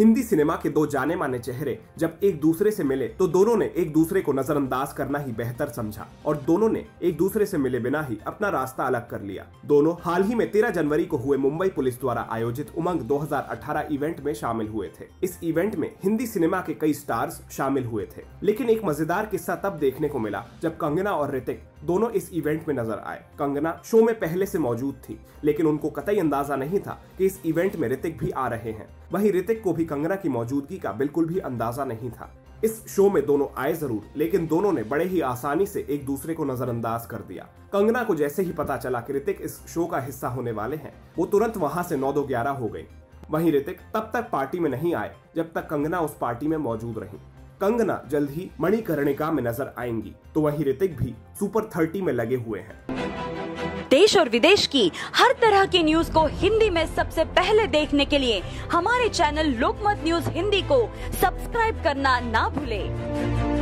Hindi cinema के दो जाने माने चेहरे जब एक दूसरे से मिले तो दोनों ने एक दूसरे को नजरअंदाज करना ही बेहतर समझा और दोनों ने एक दूसरे से मिले बिना ही अपना रास्ता अलग कर लिया। दोनों हाल ही में 13 जनवरी को हुए मुंबई पुलिस द्वारा आयोजित उमंग 2018 इवेंट में शामिल हुए थे। इस इवेंट में हिंदी सिनेमा के कई स्टार्स शामिल हुए थे। लेकिन एक मज़ेदार किस्सा तब देखने को मिला, जब कंगना और ऋतिक दोनों इस इवेंट में नज़र आए। कंगना शो में पहले से मौजूद थी, लेकिन उनको कतई अंदाज़ा नहीं था कि इस इवेंट में ऋतिक भी आ रहे हैं। वहीं ऋतिक को भी कंगना की मौजूदगी का बिल्कुल भी अंदाज़ा नहीं था। इस शो में दोनों आए ज़रूर, लेकिन दोनों ने बड़े ही आसानी से एक दूसरे को नजरअंदाज कर दिया। कंगना को जैसे ही पता चला कि ऋतिक इस शो का हिस्सा होने वाले हैं, वो तुरंत वहाँ से नौ दो ग्यारह हो गई। वहीं ऋतिक तब तक पार्टी में नहीं आए, जब तक कंगना उस पार्टी में मौजूद रही। कंगना जल्द ही मणिकर्णिका में नज़र आएँगी तो वहीं ऋतिक भी सुपर थर्टी में लगे हुए हैं। देश और विदेश की हर तरह की न्यूज़ को हिंदी में सबसे पहले देखने के लिए हमारे चैनल लोकमत न्यूज़ हिंदी को सब्सक्राइब करना ना भूलें।